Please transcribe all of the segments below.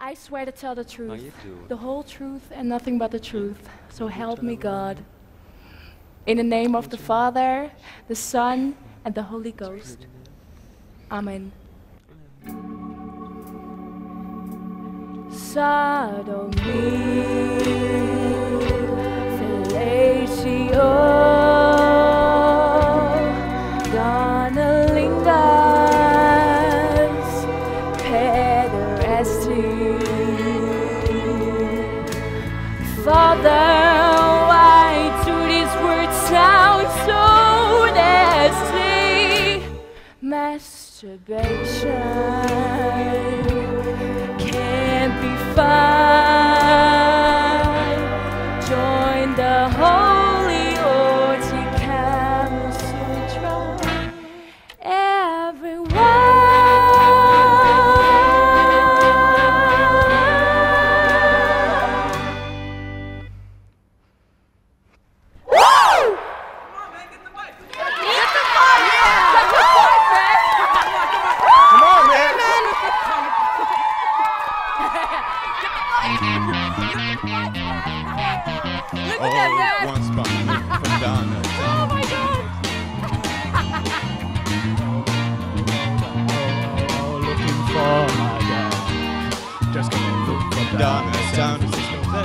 I swear to tell the truth, the whole truth, and nothing but the truth. So help me God. In the name of the Father, the Son, and the Holy Ghost. Amen. Sodomy, Father, why do these words sound so nasty? Masturbation can't be fine. Oh, man. one spot from Donna. Oh my god. Oh, looking for my dad. Just gonna look for Donna Donna.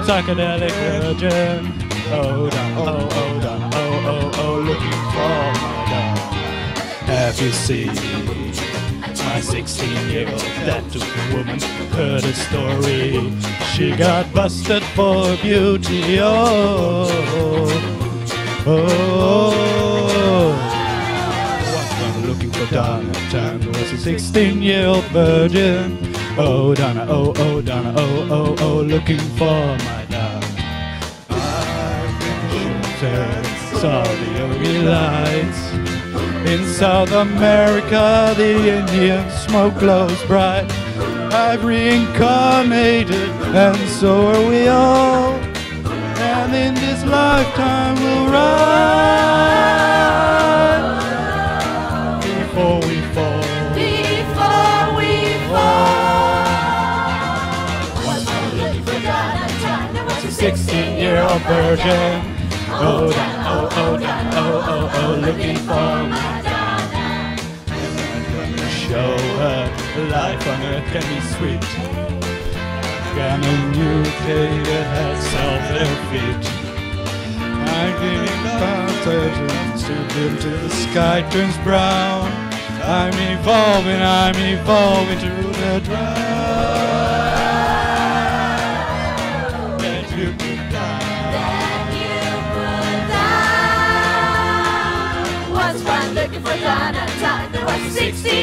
Psychedelic virgin. Oh, Donna, oh, oh, Donna, oh, oh, oh, looking for. Have you seen my 16 year old that woman heard a story? She got busted for beauty. Oh, oh, oh. I'm looking for Donna. Donna was a 16 year old virgin. Oh, Donna, oh, oh, Donna, oh, oh, oh, looking for my I saw the early lights. In South America, the Indian smoke glows bright. I've reincarnated, and so are we all. And in this lifetime, we'll rise before we fall. Before we fall. Was I looking for Donna? Donna was a 16 year old virgin. Oh, oh, oh, oh, oh, oh, looking for my Donna. And I'm gonna show her life on earth can be sweet. Gonna mutate at herself their feet. I'm getting contagions to dim till the sky turns brown. I'm evolving, I'm evolving to the drown. looking for Jonathan. What's 16?